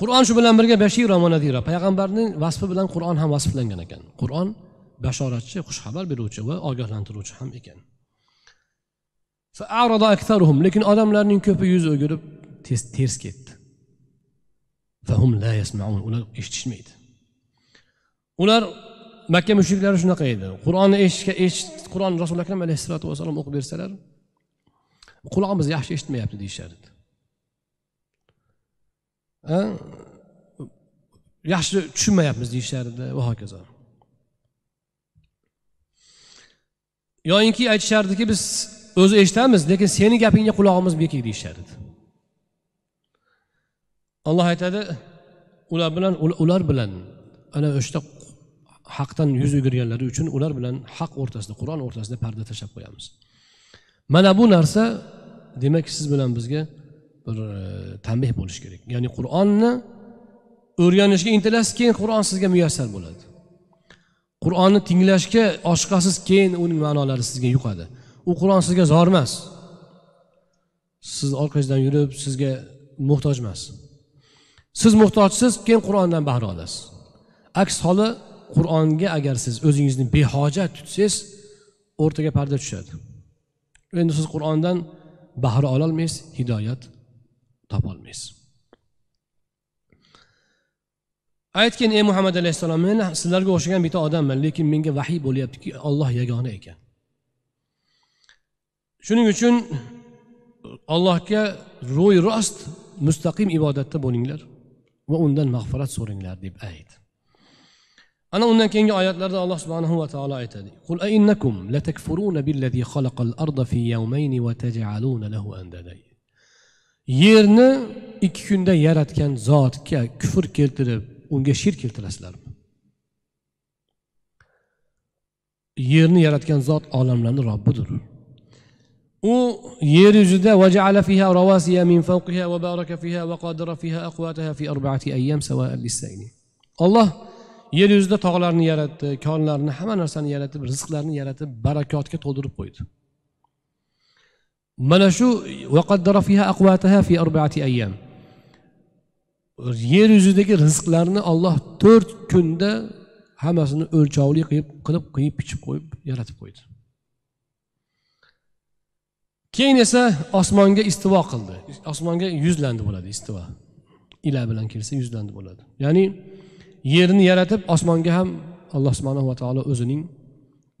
qur'on shu bilan birga bashira va nadira payg'ambarning vasfi bilan qur'on ham vasflangan ekan. Qur'on bashoratchi xushxabar beruvchi va ogohlantiruvchi ham ekan. Lekin odamlarning ko'pi yuz o'girib ters ketdi. Ular eshitishmaydi. Ular makka mushriklari shunaqa edi. Qur'onni eshitishga eshit qur'on rasuli akram alayhissalotu vassalom o'qib bersalar qulog'imiz yaxshi eshitmayapti deyishardi. Yaxshi tushunmayapmiz deyishardi va hokazo. Yoyinki aytishardiki biz o'zi eshitamiz lekin seni gapingga qulog'imiz bekik deyishardi. Alloh aytadi ular bilan ular bilan ana o'sha haqdan yuz o'girganlari uchun ular bilan haq o'rtasida qur'on o'rtasida parda tashlab qo'yamiz. Mana bu narsa demak siz bilan bizga bir e, tanbeh bo'lishi kerak. Ya'ni qur'onni o'rganishga intilasiz keyin qur'on sizga muyassar bo'ladi. Qur'onni tinglashga oshiqasiz keyin uning ma'nolari sizga yuqadi. U qur'on sizga zor emas. Siz orqangizdan yurib sizga muhtoj emas siz muhtojsiz keyin qur'ondan bahra olasiz. Aks holi qur'onga agar siz o'zingizni behojat tutsangiz o'rtaga parda tushadi. Endi siz qur'ondan bahra ololmaysiz hidoyat topolmaysiz. Aytgin ey muhammad alayhissalom men sizlarga o'xshagan bitta odamman lekin menga vahiy bo'lyaptiki olloh yagona ekan. Shuning uchun allohga ro'y rost mustaqim ibodatda bo'linglar va undan mag'firat so'ranglar deb ayt. Ana undan keyingi oyatlarda alloh subhanahu va taolo aytadi. Qul innakum latakfuruna billazi khalaqal arda fi yawmayn va taj'aluna lahu andada yerni ikki kunda yaratgan zotga kufr keltirib unga shirk keltirasizlarmi? Yerni yaratgan zot olamlarni robbidir. U yer yuzida olloh yer yuzida tog'larni yaratdi konlarni hamma narsani yaratib rizqlarni yaratib barakotga to'ldirib qo'ydi. Mana shu yer yuzidagi rizqlarni olloh to'rt kunda hammasini o'lchovli qilib qilib qiyib pichib qo'yib yaratib qo'ydi. Keyin esa osmonga istivo qildi. Osmonga yuzlandi bo'ladi istivo. Ila bilan kelsa yuzlandi bo'ladi. Ya'ni yerni yaratib osmonga ham alloh subhanahu va taolo o'zining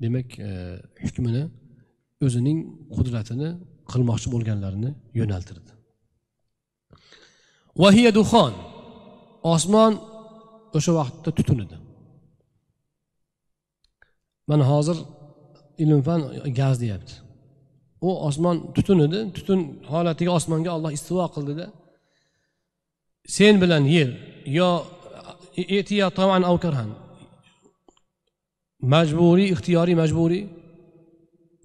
demak e, hukmini o'zining qudratini qilmoqchi bo'lganlarini yo'naltirdi. Vahiya duxon osmon o'sha vaqtda tutun edi mana hozir ilm fan gaz deyapti. U osmon tutun edi tutun holatiga osmonga olloh istivo qildida sen bilan yer yo majburiy ixtiyoriy majburiy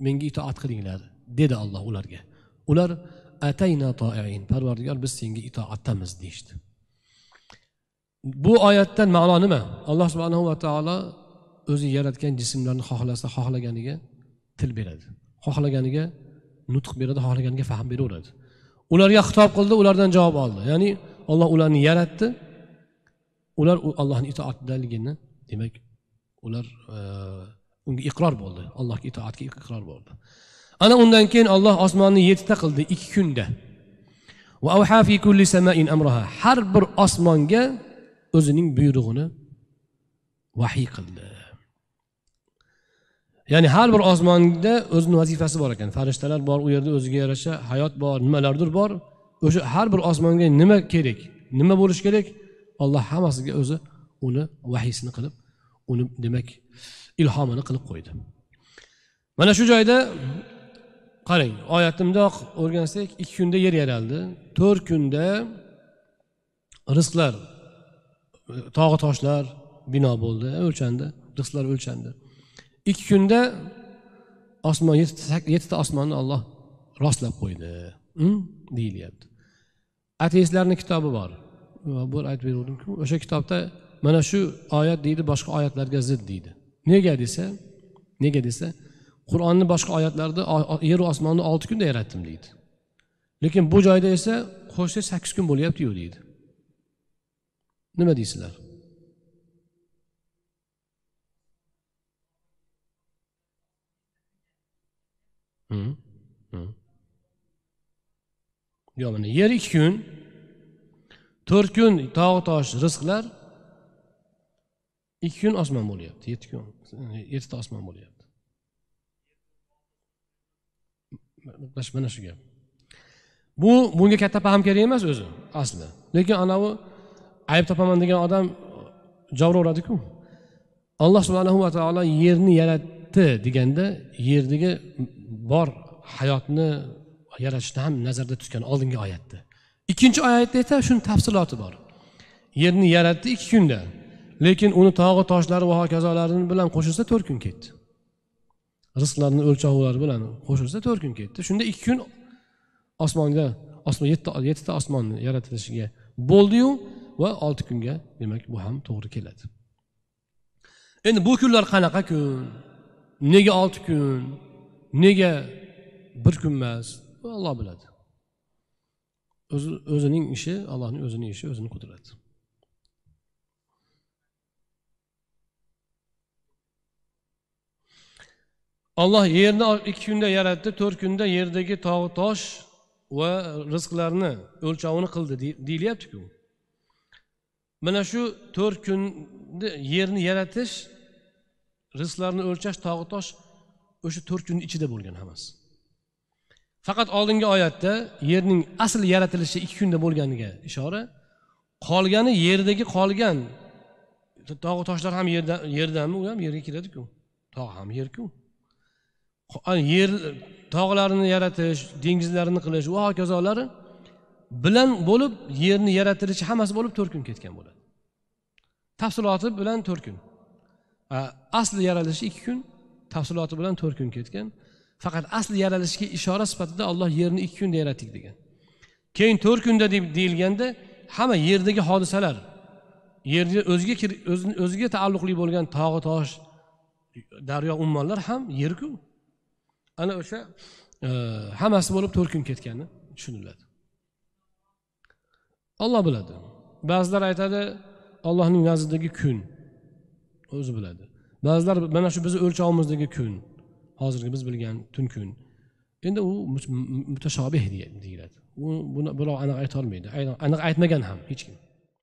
menga itoat qilinglar. Dedi olloh ularga. Ular atayna toin parvardigor biz senga itoatdamiz deyishdi. Bu oyatdan ma'no nima? Alloh subhanahu va taolo o'zi yaratgan jismlarni xohlasa xohlaganiga til beradi. Xohlaganiga nutq beradi xohlaganiga fahm beraveradi. Ularga xitob qildi ulardan javob oldi. Ya'ni olloh ularni yaratdi. Ular allohni itoatidaligini demak ular e, unga iqror bo'ldi. Allohga itoatga iqror bo'ldi. Ana undan keyin olloh osmonni yettita qildi ikki kunda. Har bir osmonga o'zining buyrug'ini vahiy qildi. Ya'ni har bir osmonda o'zini vazifasi bor ekan. Farishtalar bor u yerda o'ziga yarasha hayot bor nimalardir bor. O'sha har bir osmonga nima kerak nima bo'lishi kerak? Olloh hammasiga o'zi uni vahiysini qilib uni demak ilhomini qilib qo'ydi. Mana shu joyda qarang oyatni o'rgansak ikki kunda yer yaraldi. To'rt kunda rizqlar tog'i toshlar bino bo'ldi e, o'lchandi rizqlar o'lchandi. Ikki kunda osmon yettita osmonni olloh rostlab qo'ydi hm, deyilyapti. Ateistlarni kitobi bor. Bu aytib beruvdimku o'sha kitobda mana shu oyat deydi boshqa oyatlarga zid deydi. Nega desa nega desa qur'onni boshqa oyatlarida yeru osmonni olti kunda yaratdim deydi. Lekin bu joyda esa qo'shsa sakkiz kun bo'lyaptiyu deydi. Nima deysizlar Hı? Yo'q mana yer ikki kun to'rt kun tog' tosh rizqlar ikki kun osmon bo'lyapti yetti kun yettita osmon bo'lyapti. Mana shu- gap bu bunga katta fahm kerak emas o'zi asli. Lekin anavi ayb topaman degan odam uh, javraveradiku alloh subhanahu va taolo yerni yaratdi deganda yerdagi bor hayotni yaratishni ham nazarda tutgan oldingi oyatda ikkinchi oyatda esa shuni tafsiloti bor. Yerni yaratdi ikki kunda lekin uni tog'i toshlari va hokazolari bilan qo'shilsa to'rt kun ketdi. Rizqlarni o'lchovlari bilan qo'shilsa to'rt kun ketdi. Shunda ikki kun osmonga osmon yettita osmonni yaratilishiga bo'ldiyu va olti kunga demak bu ham to'g'ri keladi. Endi bu kunlar qanaqa kun? Nega olti kun? Nega bir kun emas? Alloh biladi. O'zi o'zining ishi allohning o'zining ishi o'zini qudrati. Olloh yerni ikki kunda yaratdi to'rt kunda yerdagi tog' tosh va rizqlarni o'lchovini qildi deyilyaptiku. Mana shu to'rt kunni yerni yaratish rizqlarni o'lchash tog'i tosh o'sha to'rt kunni ichida bo'lgan hammasi. Faqat oldingi oyatda yerning asl yaratilishi ikki kunda bo'lganiga ishora qolgani yerdagi qolgan tog'u toshlar ham yerdan yerdanmi u ham? Yerga kiradiku tog' ham yerku. Qo- yer tog'larini yaratish dengizlarni qilish va hokazolar bilan bo'lib yerni yaratilishi hammasi bo'lib to'rt kun ketgan bo'ladi. Tafsiloti bilan to'rt kun. Asli yaralishi ikki kun tafsiloti bilan to'rt kun ketgan. Faqat asli yaralishga ishora sifatida olloh yerni ikki kunda yaratdik degan. Keyin to'rt kunda deb deyilganda hamma yerdagi hodisalar yerni o'ziga o'ziga taalluqli bo'lgan tog'i tosh daryo ummonlar ham yerku. Ana o'sha e, hammasi bo'lib to'rt kun ketgani tushuniladi. Olloh biladi. Ba'zilar aytadi ollohning nazdidagi kun. O'zi biladi. Ba'zilar mana shu bizni o'lchovimizdagi kun. Hozirgi biz bilgan tun kun. Endi u mutashobih deyiladi. U buni birov aniq aytolmaydi aniq aytmagan ham hech kim.